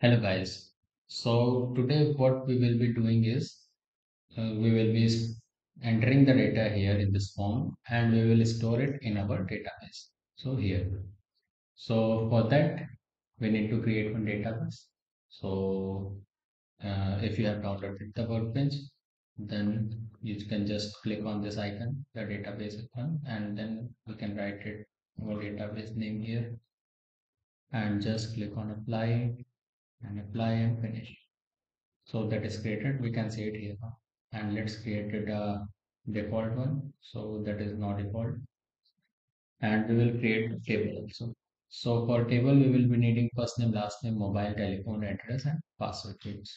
Hello guys. So today what we will be doing is uh, we will be entering the data here in this form and we will store it in our database. So here. So for that we need to create one database. So uh, if you have downloaded the workbench then you can just click on this icon, the database icon and then we can write it our database name here and just click on apply and apply and finish. So that is created. We can see it here. And let's create a uh, default one. So that is not default. And we will create table also. So for table, we will be needing first name, last name, mobile, telephone address, and password fields.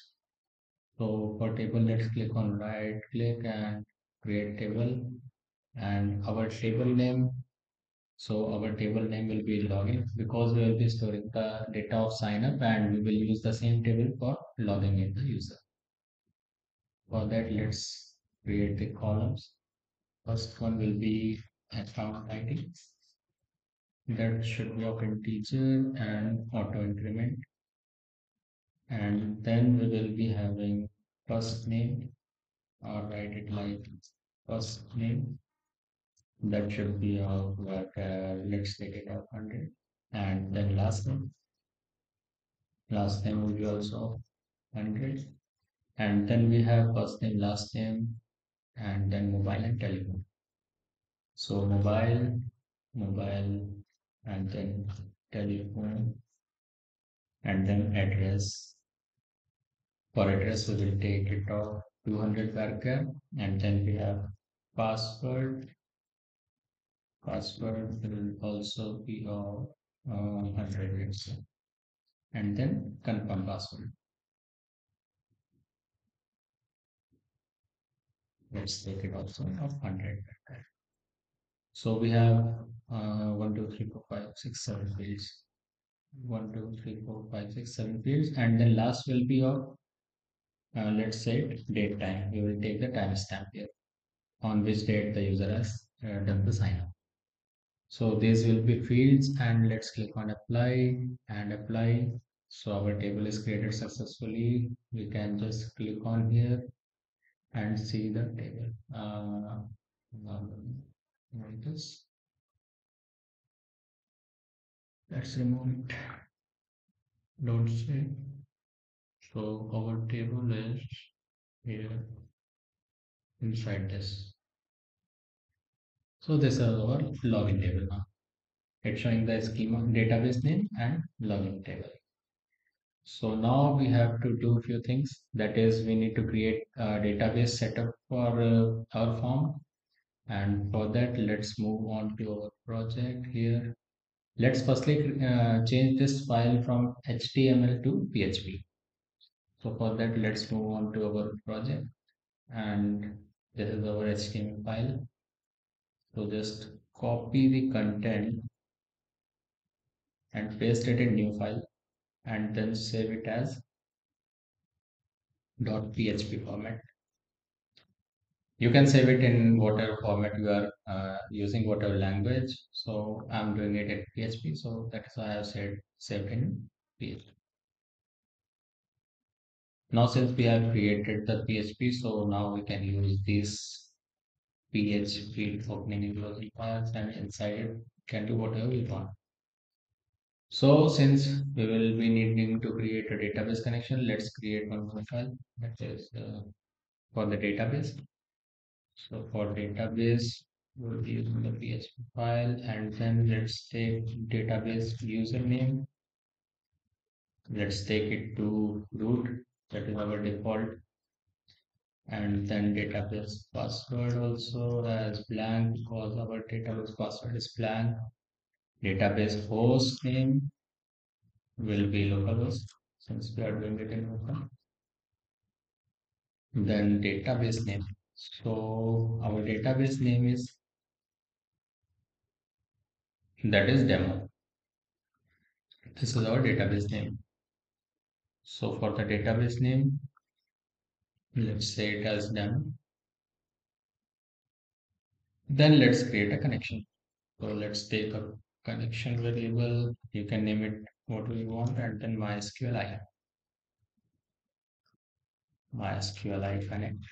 So for table, let's click on right click and create table. And our table name. So our table name will be login because we will be storing the data of sign up and we will use the same table for logging in the user. For that, let's create the columns. First one will be account ID. That should be of integer and auto increment. And then we will be having first name or write it like first name. That should be of like uh, let's take it of 100. And then last name. Last name will be also 100. And then we have first name, last name, and then mobile and telephone. So mobile, mobile, and then telephone, and then address. For address, we will take it of 200 character, and then we have password. Password will also be of uh, 100 let's and then confirm password. Let's take it also of 100 character. So we have uh, 1, 2, 3, 4, 5, 6, 7 fields. 1, 2, 3, 4, 5, 6, 7 fields, and then last will be of uh, let's say date time. We will take the timestamp here on which date the user has uh, done the sign up. So these will be fields and let's click on apply and apply. So our table is created successfully. We can just click on here and see the table. Uh, like this. Let's remove it. Don't say. So our table is here inside this. So this is our login table now. It's showing the schema database name and login table. So now we have to do a few things. That is, we need to create a database setup for uh, our form. And for that, let's move on to our project here. Let's firstly uh, change this file from HTML to PHP. So for that, let's move on to our project. And this is our HTML file. So just copy the content and paste it in new file and then save it as .php format. You can save it in whatever format you are uh, using, whatever language. So I'm doing it in PHP, so that's why I have said saved in PHP. Now since we have created the PHP, so now we can use this PHP opening and closing files and inside it can do whatever we want. So since we will be needing to create a database connection, let's create one more file that is uh, for the database. So for database, we'll be using the PHP file and then let's take database username. Let's take it to root, that is our default. And then database password also as blank because our database password is blank. Database host name will be localhost since we are doing it in local. Then database name. So our database name is that is demo. This is our database name. So for the database name, let's say it has done Then let's create a connection. So let's take a connection variable. You can name it what we want and then MySQL IAM. MySQLi connect.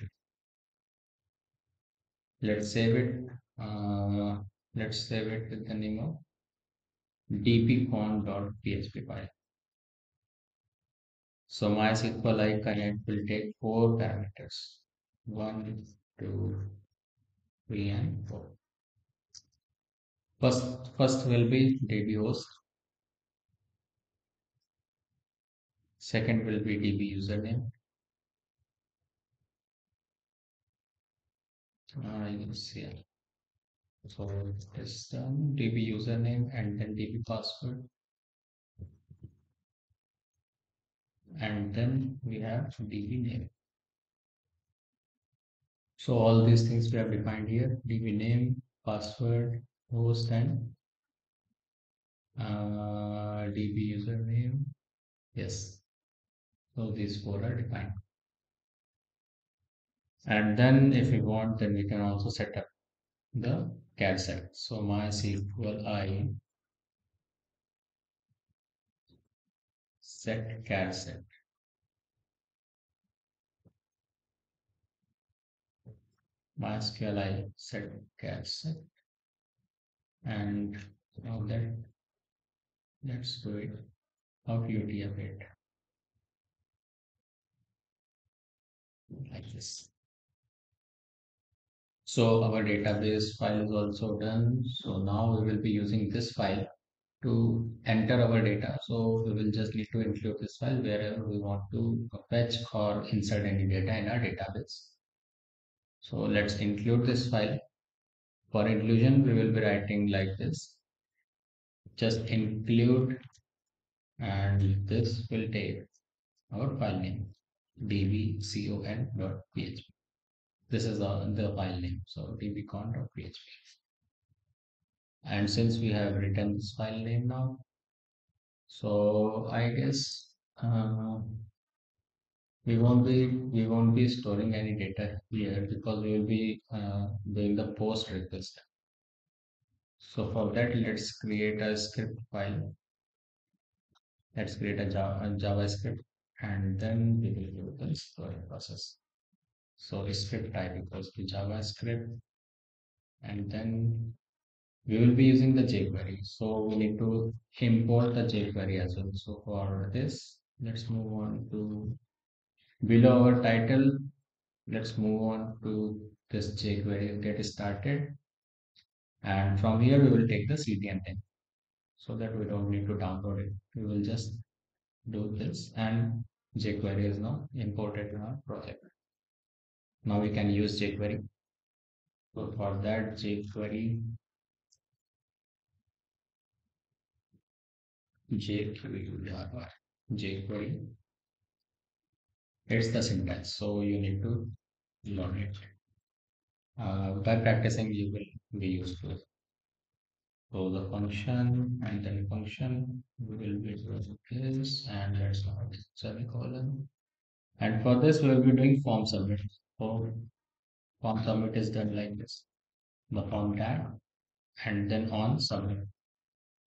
Let's save it. Uh, let's save it with the name of dbcon.php file. So MySQLi connect will take four parameters. One, two, three, and four. First, first will be DB host. Second will be DB username. Uh, can. So this done DB username and then DB password. And then we have DB name. So all these things we have defined here, DB name, password, host and uh, DB username. Yes. So these four are defined. And then if we want, then we can also set up the charset. So my MySQL I set charset. MySQL I set charset. And now that let's do it. How you UTF it? Like this. So our database file is also done. So now we will be using this file to enter our data. So we will just need to include this file wherever we want to fetch or insert any data in our database. So let's include this file. For inclusion, we will be writing like this. Just include and this will take our file name dbcon.php. This is the, the file name. So dbcon.php. And since we have written this file name now, so I guess uh, we won't be we won't be storing any data here because we will be uh, doing the post request. So for that, let's create a script file. Let's create a, Java, JavaScript and then we will do the storing process. So script type equals to JavaScript and then we will be using the jQuery. So we need to import the jQuery as well. So for this, let's move on to below our title. Let's move on to this jQuery get started. And from here, we will take the CDN thing so that we don't need to download it. We will just do this and jQuery is now imported in our project. Now we can use jQuery. So for that jQuery jQuery, jQuery. It's the syntax, so you need to learn it. Uh, by practicing, you will be it. So the function and then function we will be doing this and let's not semicolon. And for this, we will be doing form submit. So form submit is done like this. The form tag and then on submit.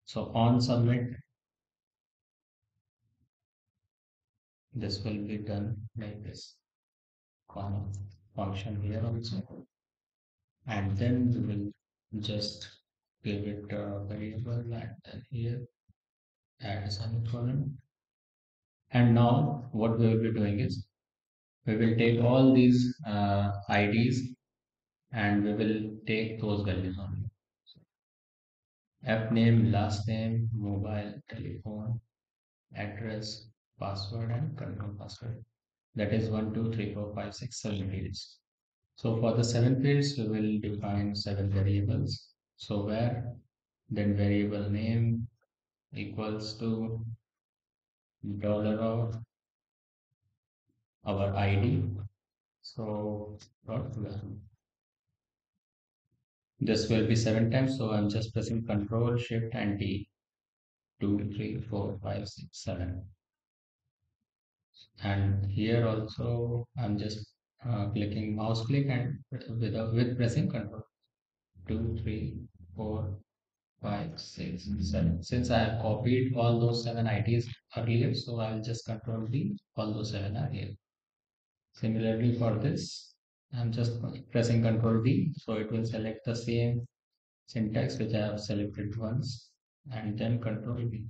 So on submit this will be done like this. Comma function here also. And then we will just give it a variable and then here add a semicolon and now what we will be doing is we will take all these uh, IDs and we will take those values only. F name, last name, mobile, telephone, address, password and confirm password. That is 1, 2, 3, 4, 5, 6, 7 fields. So for the 7 fields, we will define 7 variables. So where then variable name equals to dollar of our ID. So dot This will be 7 times. So I'm just pressing Control Shift and D. 2, 3, 4, 5, 6, 7 and here also I'm just uh, clicking mouse click and with, with pressing control. 2 3 4 5 6 7 since I have copied all those seven IDs earlier so I'll just control D all those seven are here. Similarly for this, I'm just pressing control D, so it will select the same syntax which I have selected once and then control D.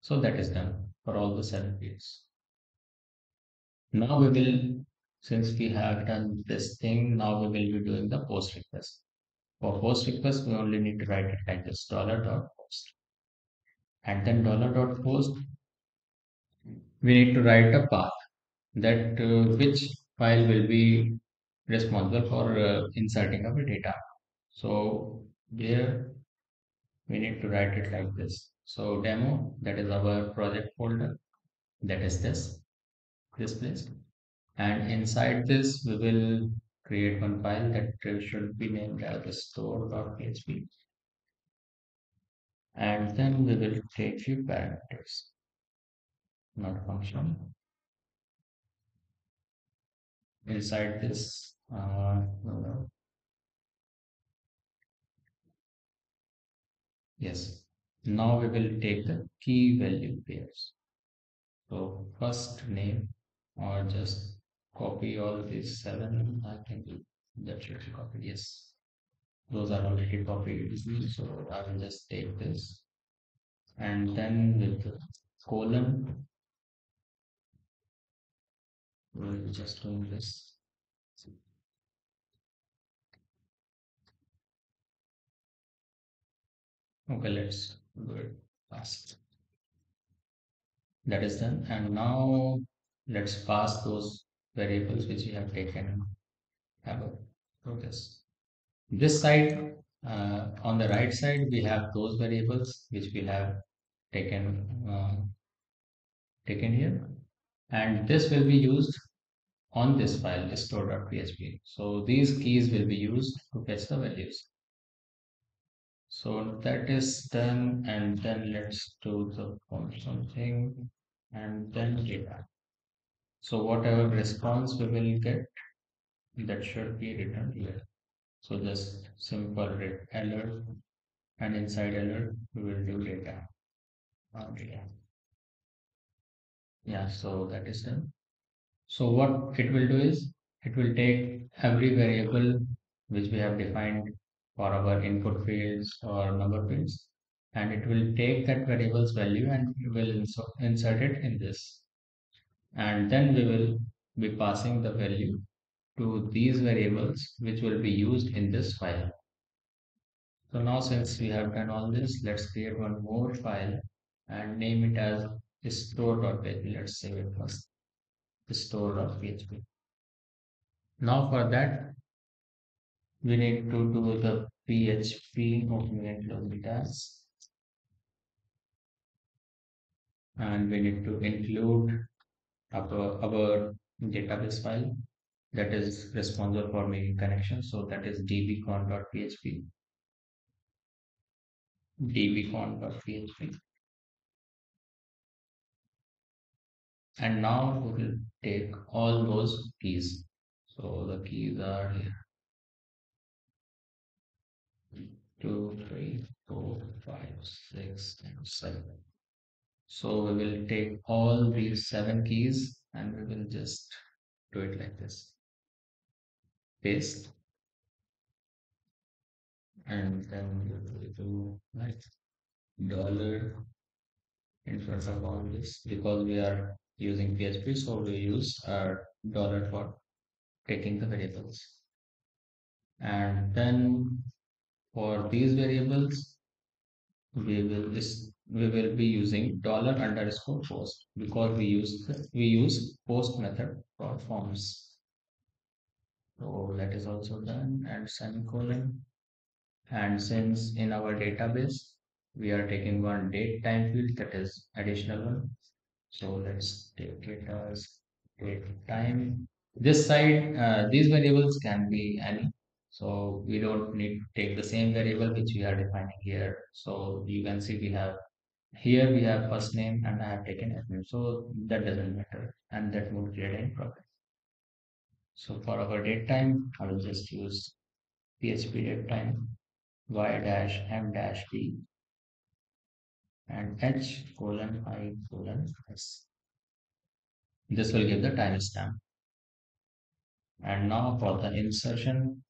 So that is done for all the seven fields. Now we will, since we have done this thing, now we will be doing the post request. For post request, we only need to write it like this dollar dot post. And then dollar dot post, we need to write a path that uh, which file will be responsible for uh, inserting our data. So here we need to write it like this. So demo, that is our project folder, that is this, this place. And inside this, we will create one file that should be named as store.php. And then we will take few parameters, not function. Inside this, uh, no, no. Yes. Now we will take the key value pairs. So first name or just copy all these seven. I think that should be copied. Yes. Those are already copied. So I will just take this and then with colon we'll just doing this. Okay, let's do it fast. That is done. And now let's pass those variables which we have taken have a progress. This side, uh, on the right side, we have those variables which we have taken uh, taken here, and this will be used on this file store.php. So these keys will be used to fetch the values. So that is done, and then let's do the form something, and then data. So whatever response we will get, that should be written here. So just simple alert and inside alert we will do data. Uh, data. Yeah, so that is done. So what it will do is it will take every variable which we have defined for our input fields or number fields and it will take that variable's value and will insert it in this and then we will be passing the value to these variables which will be used in this file. So now since we have done all this, let's create one more file and name it as store.php. Let's save it first. Store.php. Now for that, we need to do the PHP opening and closing tags. And we need to include our, our database file that is responsible for making connections. So that is dbcon.php. dbcon.php. And now we will take all those keys. So the keys are here. Two, three, four, five, six, and seven. So we will take all these seven keys and we will just do it like this. Paste. And then we will do like dollar in front of all this because we are using PHP so we use our dollar for taking the variables. And then for these variables we will this we will be using dollar underscore post because we use we use post method for forms so that is also done and semicolon. And since in our database, we are taking one date time field that is additional one. So let's take it as date time. This side, uh, these variables can be any. So we don't need to take the same variable which we are defining here. So you can see we have here we have first name and I have taken admin. So that doesn't matter and that won't create any problem. So for our date time, I will just use PHP date time y dash m dash b and h colon i colon s. This will give the timestamp. And now for the insertion,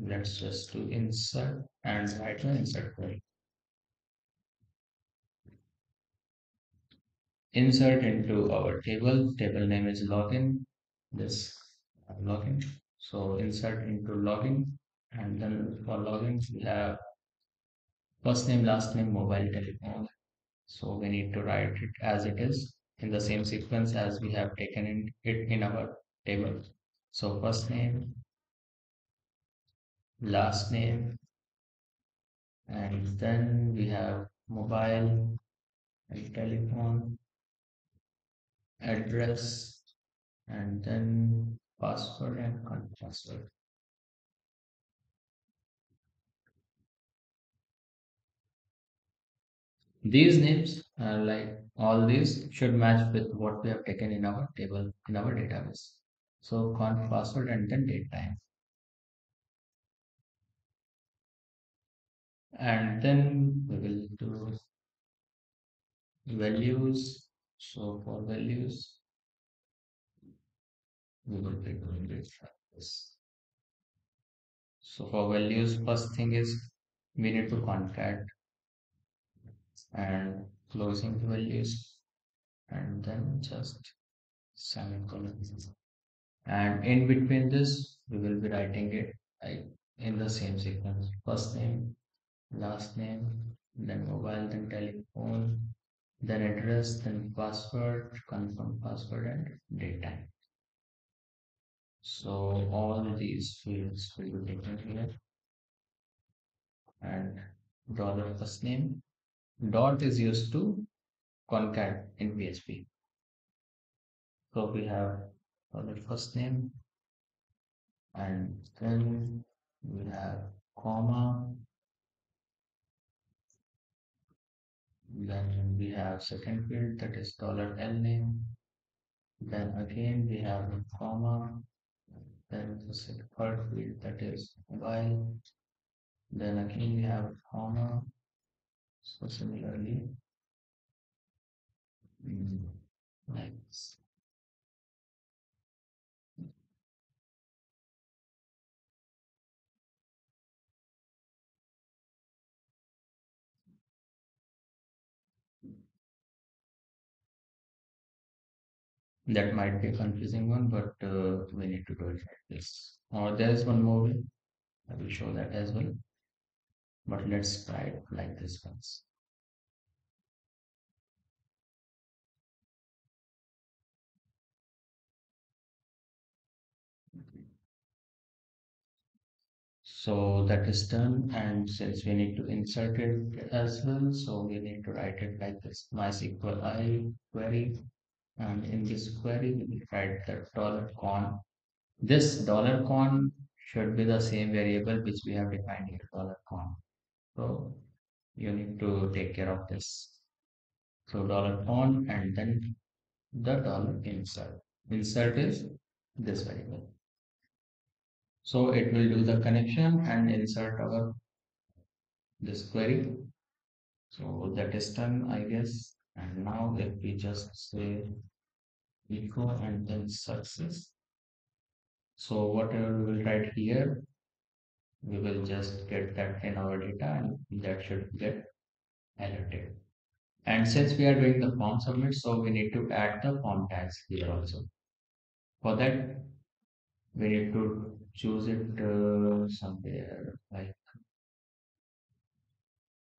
let's just do insert and write the insert query. Insert into our table, table name is login, this uh, login. So insert into login and then for login we have first name, last name, mobile telephone. So we need to write it as it is in the same sequence as we have taken in it in our table. So first name, last name, and then we have mobile and telephone address and then password and password. These names are like all these should match with what we have taken in our table in our database. So conf password and then date time. And then we will do values so for values we will be doing it like this. So for values first thing is we need to concat and closing the values and then just semicolon and in between this we will be writing it like in the same sequence. First name last name then mobile then telephone then address then password confirm password and date time. So all these fields will be taken here. And dollar first name. Dot is used to concat in PHP. So we have dollar first name. And then we have comma then we have second field that is dollar L name. Then again we have a comma. Then the third field that is mobile then again we have comma. So similarly mm, like. That might be a confusing one but uh, we need to do it like this. Or there is one more way. I will show that as well. But let's try it like this once. So that is done and since we need to insert it as well so we need to write it like this. Mysql i query and in this query we will write the dollar con. This dollar con should be the same variable which we have defined here dollar con. So you need to take care of this. So dollar con and then the dollar insert. Insert is this variable. So it will do the connection and insert our this query. So that is done i guess and now if we just say echo and then success. So whatever we will write here we will just get that in our data and that should get alerted. And since we are doing the form submit so we need to add the form tags here also. For that we need to choose it uh, somewhere like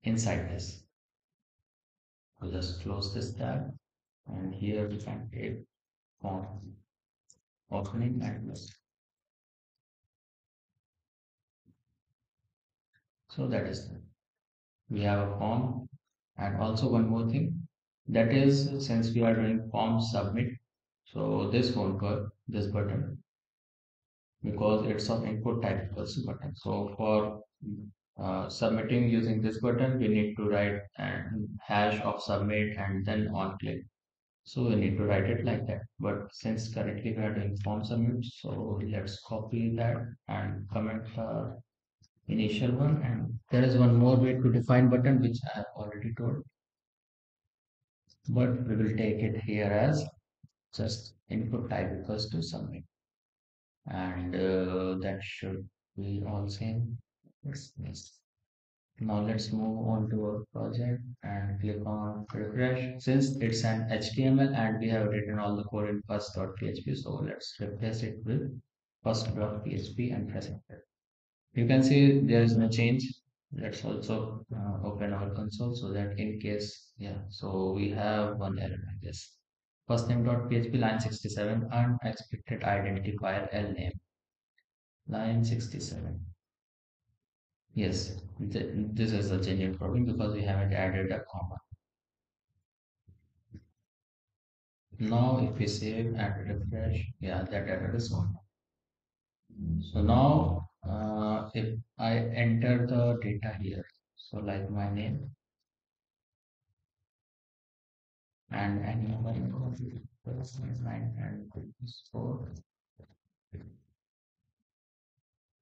inside this I'll just close this tab. And here we can take form opening and close so that is that we have a form. And also one more thing. That is since we are doing form submit so this won't work this button because it's of input type equals button. So for uh, submitting using this button we need to write and hash of submit and then on click. So we need to write it like that. But since currently we are doing form submit so let's copy that and comment the initial one. And there is one more way to define button which I have already told. But we will take it here as just input type equals to submit. And uh, that should be all same. Now let's move on to our project and click on refresh. Since it's an HTML and we have written all the code in first.php, so let's replace it with first.php and press enter. You can see there is no change. Let's also uh, open our console so that in case, yeah, so we have one error like this. First name.php line 67 unexpected identifier L name line 67 Yes, th this is a genuine problem because we haven't added a comma. Now, if we save and refresh, yeah, that error is gone. So now, uh, if I enter the data here, so like my name and any number other nine and four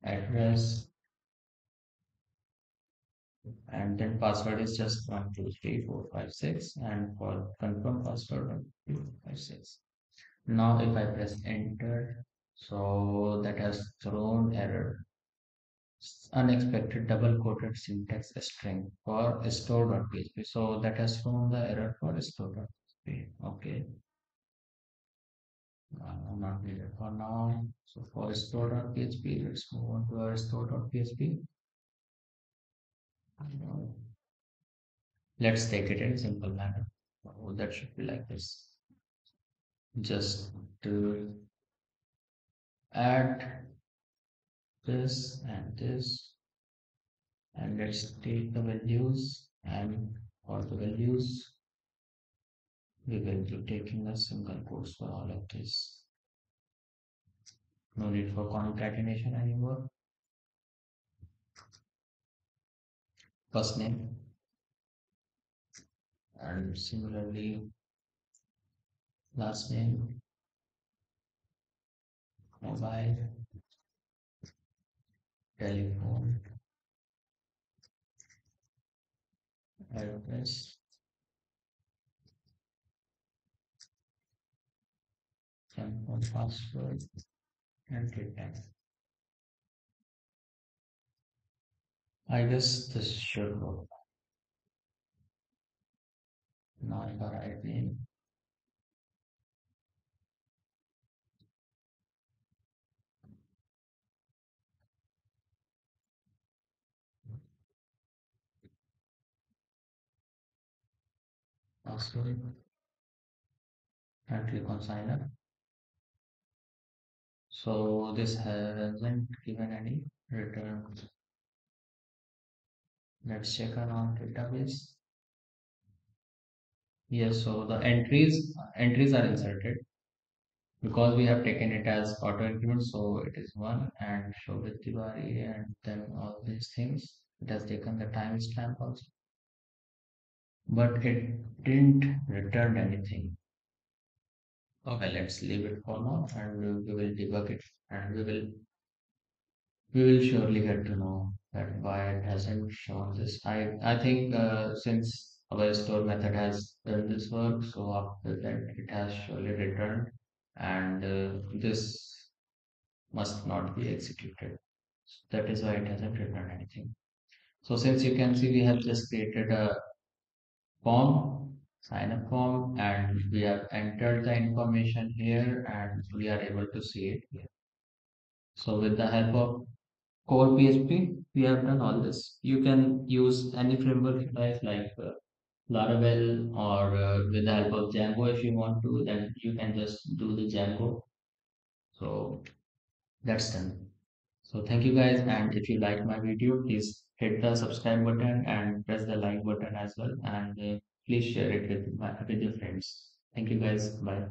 address and then password is just one two three four five six. And for confirm password one two five six. Now if i press enter so that has thrown error. Unexpected double quoted syntax string for store.php so that has thrown the error for store.php okay. Uh, not needed for now. So for store.php let's move on to our store.php Uh, let's take it in a simple manner. Oh, that should be like this. Just to add this and this and let's take the values and for the values we will be taking a single quotes for all of this. No need for concatenation anymore. First name. And similarly last name. Mobile. Telephone. Address. Telephone password. And data I guess this should work. If I write name password. And click on sign up. So this hasn't given any return let's check on our database. Yes so the entries entries are inserted because we have taken it as auto increment so it is one and show with Tiwari and then all these things. It has taken the timestamp also. But it didn't return anything. Okay let's leave it for now and we will debug it and we will we will surely get to know that why it hasn't shown this. I i think uh, since our store method has done this work so after that it has surely returned. And uh, this must not be executed. So that is why it hasn't returned anything. So since you can see we have just created a form sign up form and we have entered the information here and we are able to see it here. So with the help of core php we have done all this. You can use any framework like like uh, laravel or uh, with the help of django if you want to then you can just do the django. So that's done. So thank you guys and if you like my video please hit the subscribe button and press the like button as well and uh, please share it with, my, with your friends. Thank you guys. Bye